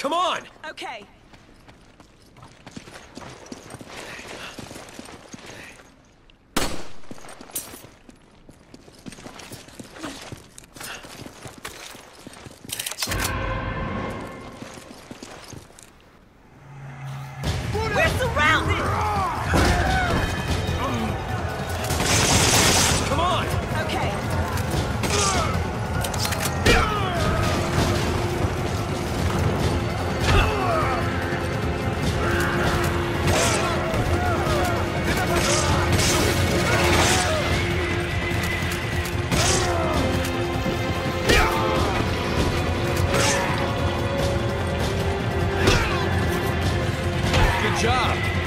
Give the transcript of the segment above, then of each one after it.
Come on! Okay. Job!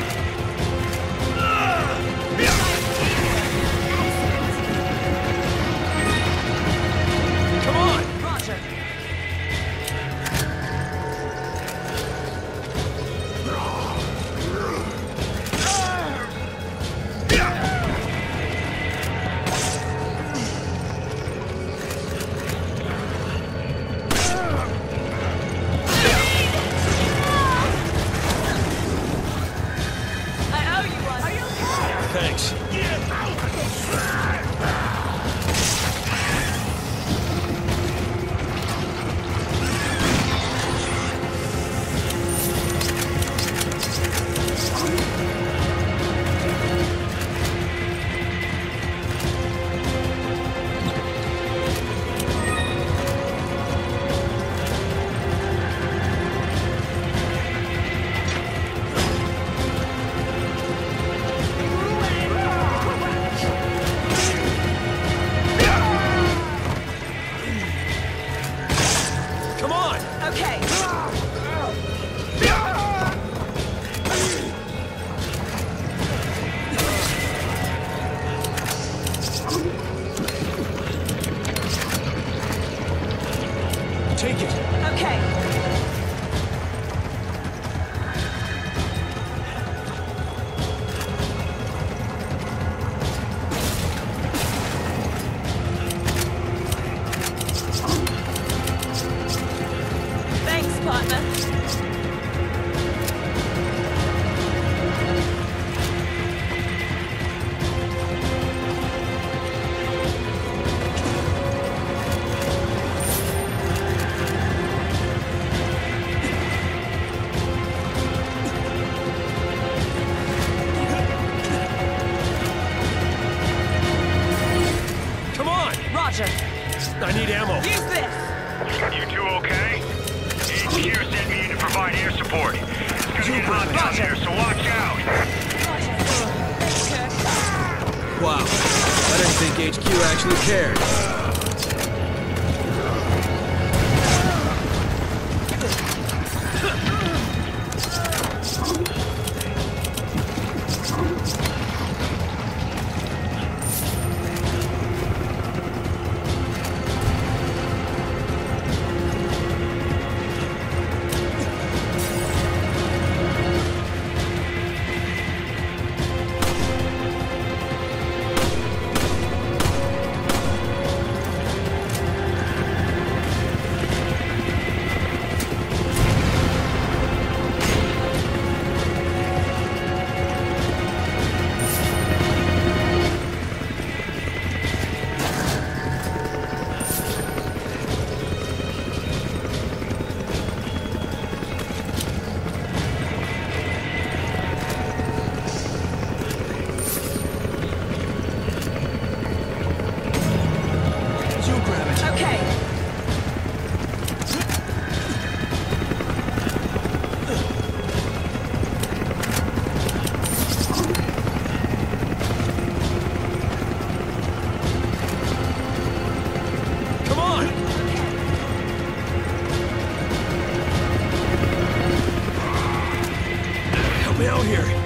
Partner. Come on! Roger. I need ammo. Use this. You two okay? HQ sent me in to provide air support. It's gonna get hot down here, so watch out. Wow. I didn't think HQ actually cared. Help me out here!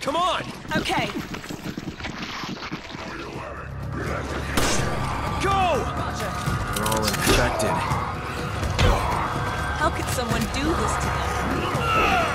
Come on! Okay. Go! They're all infected. How could someone do this to them?